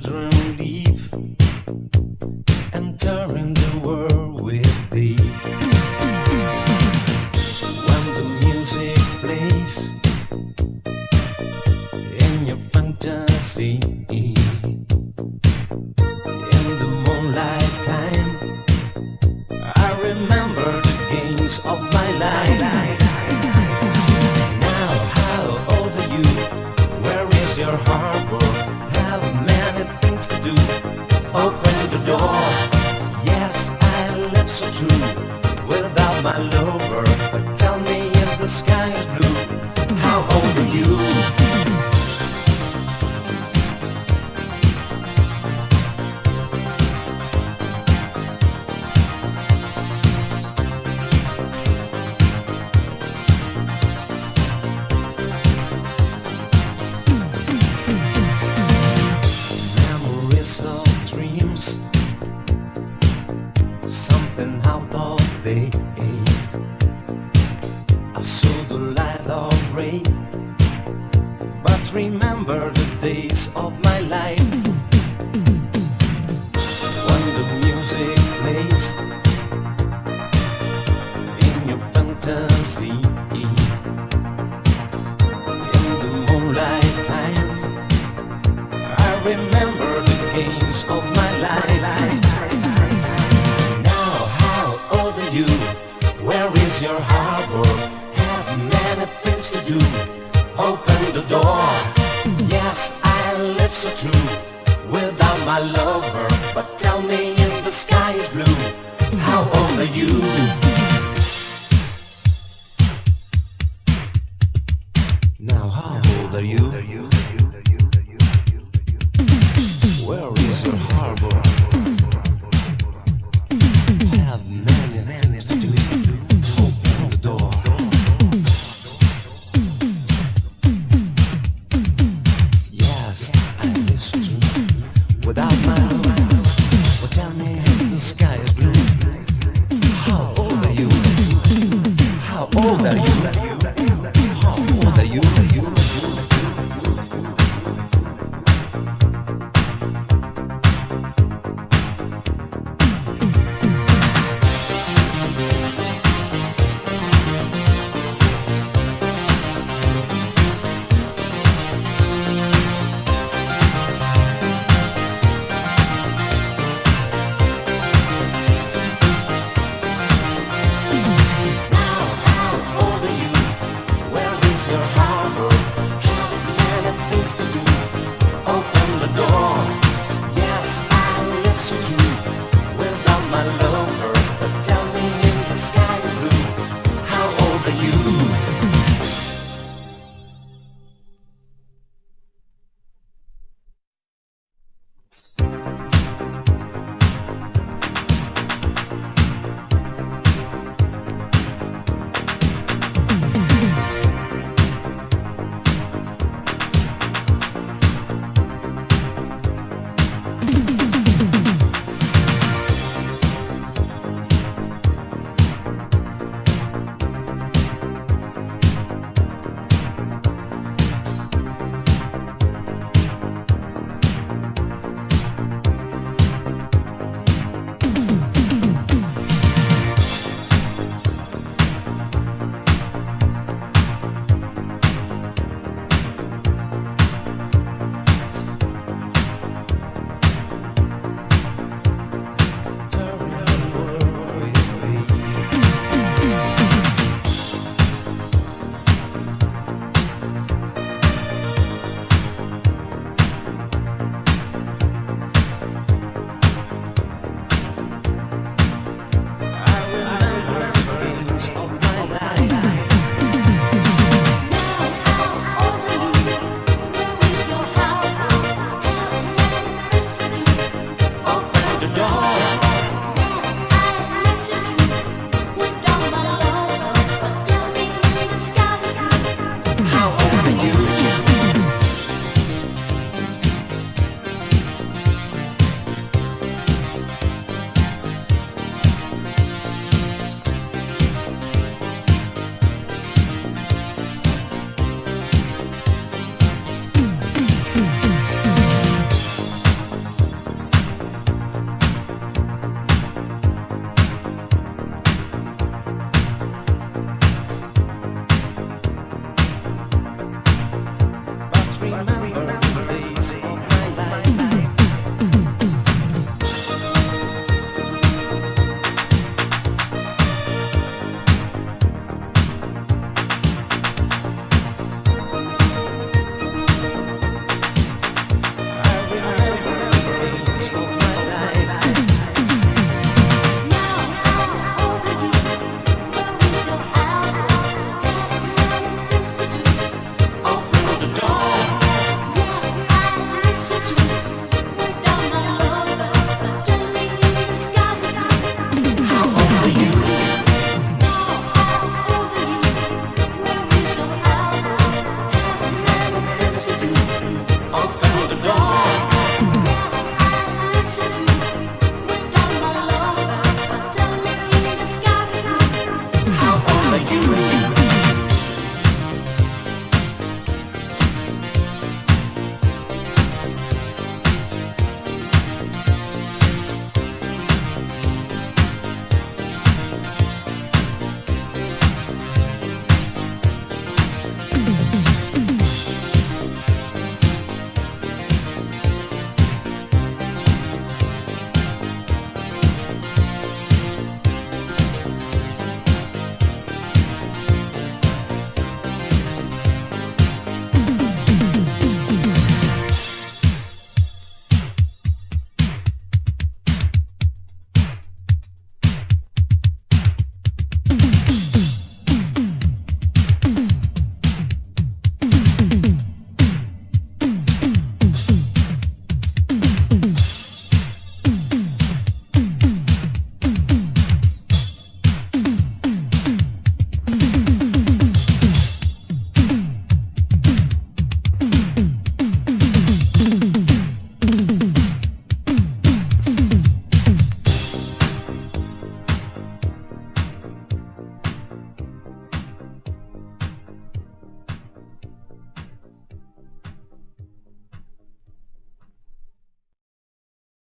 children leave, entering the world with thee. When the music plays in your fantasy, in the moonlight time, I remember the games of eight. I saw the light of ray, but remember the days of my life when the music plays in your fantasy. Your harbor? Have many things to do. Open the door. Yes, I live so true without my lover. But tell me if the sky is blue. How old are you? Now, how old are you?